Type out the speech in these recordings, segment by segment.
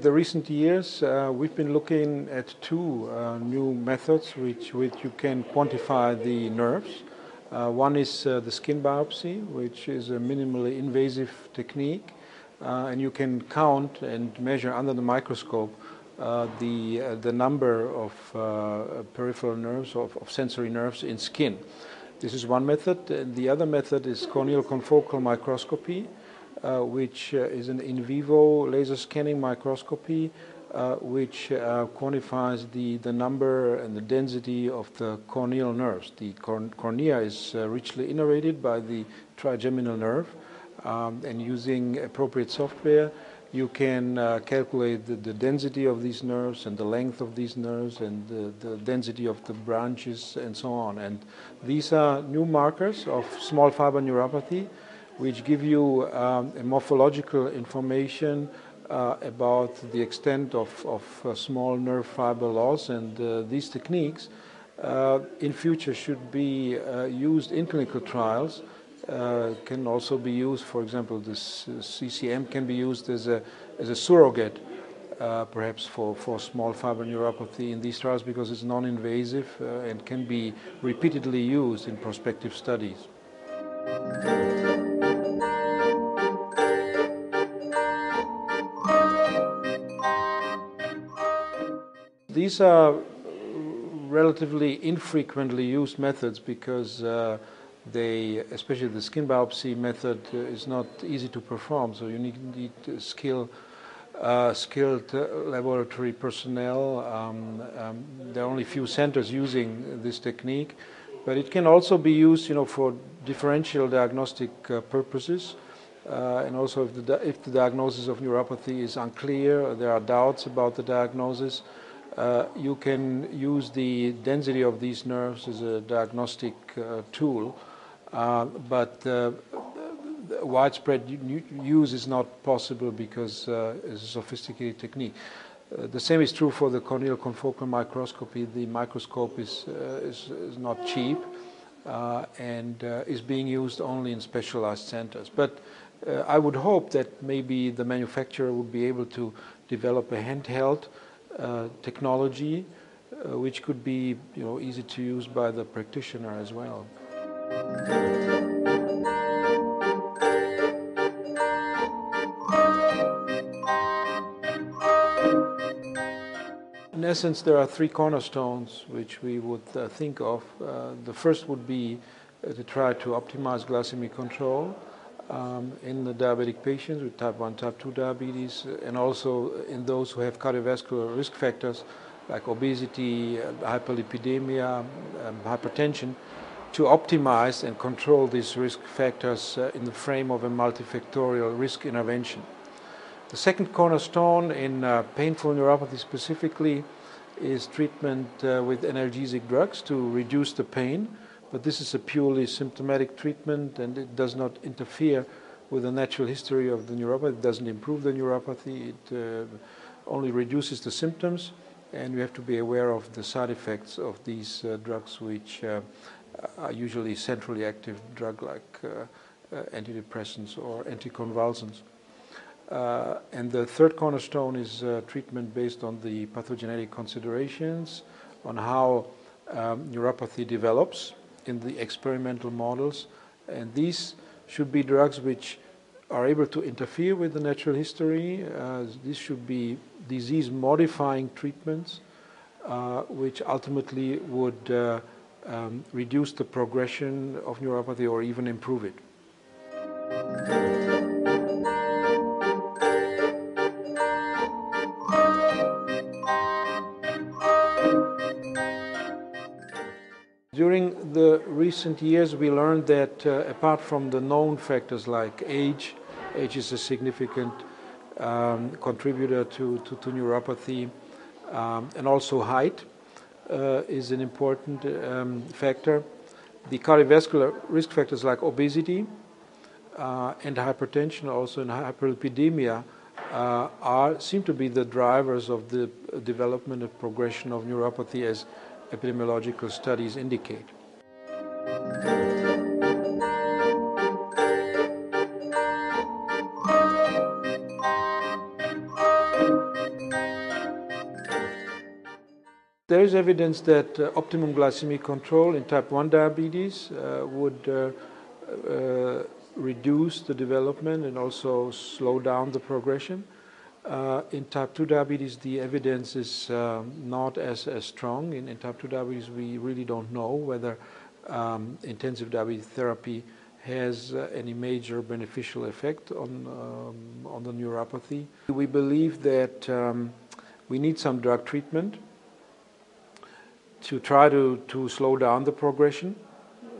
during the recent years, uh, we've been looking at two uh, new methods which, which you can quantify the nerves. Uh, one is uh, the skin biopsy, which is a minimally invasive technique, uh, and you can count and measure under the microscope uh, the, the number of peripheral nerves, of, of sensory nerves in skin. This is one method. And the other method is corneal confocal microscopy, which uh, is an in vivo laser scanning microscopy uh, which uh, quantifies the, the number and the density of the corneal nerves. The cornea is uh, richly innervated by the trigeminal nerve, um, and using appropriate software, you can uh, calculate the, the, density of these nerves and the length of these nerves and the, the, density of the branches and so on. And these are new markers of small fiber neuropathy which give you um, morphological information uh, about the extent of, of uh, small nerve fiber loss and uh, these techniques uh, in future should be uh, used in clinical trials uh, can also be used for example this CCM can be used as a, as a surrogate perhaps for, for small fiber neuropathy in these trials because it's non-invasive and can be repeatedly used in prospective studies. These are relatively infrequently used methods because uh, they, especially the skin biopsy method, uh, is not easy to perform. So you need, need skill, uh, skilled uh, laboratory personnel. Um, um, there are only few centers using this technique, but it can also be used, you know, for differential diagnostic uh, purposes. Uh, and also if the, if the diagnosis of neuropathy is unclear, there are doubts about the diagnosis, uh, you can use the density of these nerves as a diagnostic uh, tool, uh, but uh, widespread use is not possible because uh, it's a sophisticated technique. Uh, the same is true for the corneal confocal microscopy. The microscope is, is, is, not cheap and is being used only in specialized centers. But I would hope that maybe the manufacturer would be able to develop a handheld technology uh, which could be you know, easy to use by the practitioner as well. In essence, there are three cornerstones which we would uh, think of. Uh, the first would be uh, to try to optimize glycemic control um, in the diabetic patients with type 1, type 2 diabetes, and also in those who have cardiovascular risk factors like obesity, uh, hyperlipidemia, um, hypertension, to optimize and control these risk factors uh, in the frame of a multifactorial risk intervention. The second cornerstone in uh, painful neuropathy specifically is treatment uh, with analgesic drugs to reduce the pain but this is a purely symptomatic treatment and it does not interfere with the natural history of the neuropathy. It doesn't improve the neuropathy, it uh, only reduces the symptoms and we have to be aware of the side effects of these uh, drugs which uh, are usually centrally active drug like uh, uh, antidepressants or anticonvulsants. Uh, and the third cornerstone is treatment based on the pathogenetic considerations, on how um, neuropathy develops, in the experimental models. And these should be drugs which are able to interfere with the natural history. Uh, these should be disease modifying treatments uh, which ultimately would uh, um, reduce the progression of neuropathy or even improve it. During the recent years, we learned that uh, apart from the known factors like age, age is a significant um, contributor to, to, to neuropathy, um, and also height uh, is an important um, factor. The cardiovascular risk factors like obesity uh, and hypertension, also in hyperlipidemia, uh, are seem to be the drivers of the development and progression of neuropathy as epidemiological studies indicate. There is evidence that uh, optimum glycemic control in type 1 diabetes uh, would uh, uh reduce the development and also slow down the progression. Uh, in type 2 diabetes, the evidence is um, not as, as strong. In, in, type 2 diabetes, we really don't know whether um, intensive diabetes therapy has uh, any major beneficial effect on, um, on the neuropathy. We believe that um, we need some drug treatment to try to, to slow down the progression.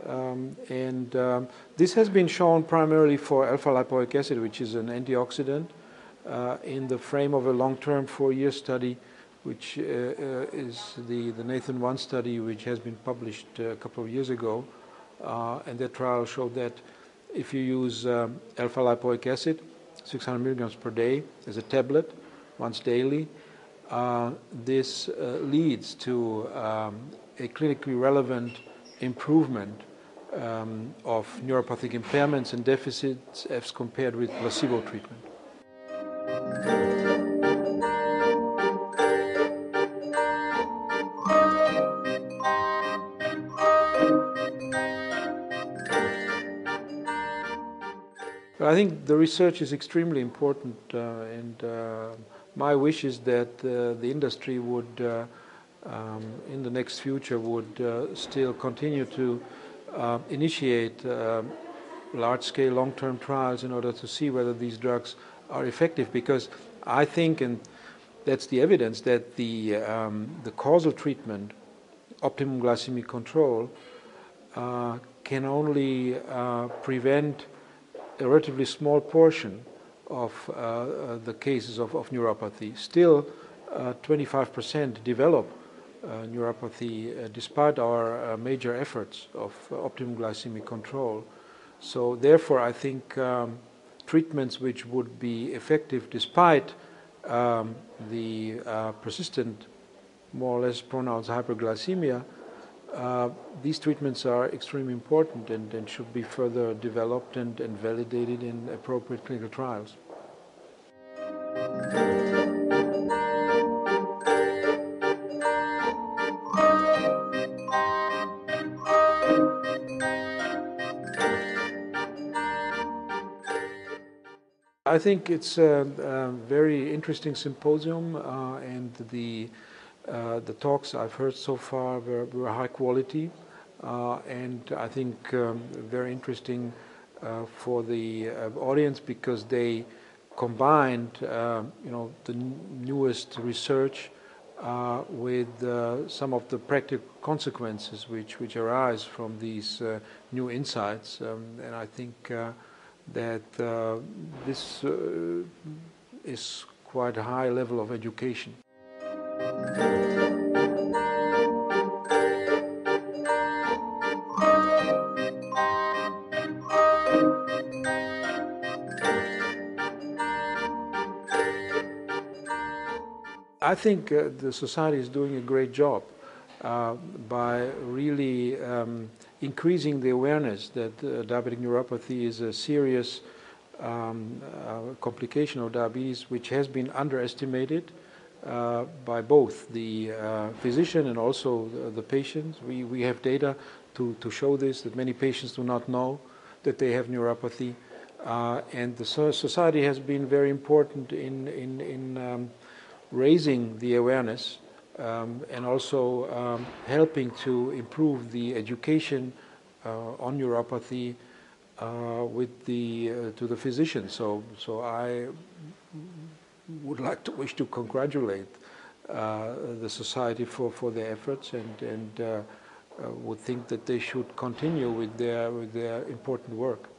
Um, and um, this has been shown primarily for alpha lipoic acid, which is an antioxidant, in the frame of a long-term four-year study, which uh, uh, is the, the Nathan 1 study, which has been published uh, a couple of years ago. Uh, and that trial showed that if you use um, alpha lipoic acid, 600 milligrams per day as a tablet, once daily, uh, this uh, leads to um, a clinically relevant improvement um, of neuropathic impairments and deficits as compared with placebo treatment. Think the research is extremely important uh, and uh, my wish is that uh, the industry would, uh, um, in the next future, would uh, still continue to uh, initiate uh, large-scale long-term trials in order to see whether these drugs are effective. Because I think, and that's the evidence, that the, um, the causal treatment, optimum glycemic control, uh, can only prevent a relatively small portion of uh, uh, the cases of, of neuropathy. Still, 25% uh, develop neuropathy despite our major efforts of optimum glycemic control. So therefore, I think um, treatments which would be effective despite um, the persistent, more or less pronounced hyperglycemia uh, these treatments are extremely important and, and should be further developed and, and, validated in appropriate clinical trials. I think it's a, a very interesting symposium uh, and the uh, the talks I've heard so far were, were high quality uh, and I think um, very interesting uh, for the audience because they combined, you know, the newest research uh, with uh, some of the practical consequences which, which arise from these uh, new insights. Um, and I think that this is quite a high level of education. I think uh, the society is doing a great job uh, by really um, increasing the awareness that uh, diabetic neuropathy is a serious um, uh, complication of diabetes which has been underestimated uh, by both the uh, physician and also the, the patients. We, we have data to, to show this, that many patients do not know that they have neuropathy. Uh, and the society has been very important in, in, in um, raising the awareness um, and also um, helping to improve the education uh, on neuropathy uh, with the, to the physicians. So, so I would like to wish to congratulate uh, the society for, for their efforts and, and uh, uh, would think that they should continue with their, with their important work.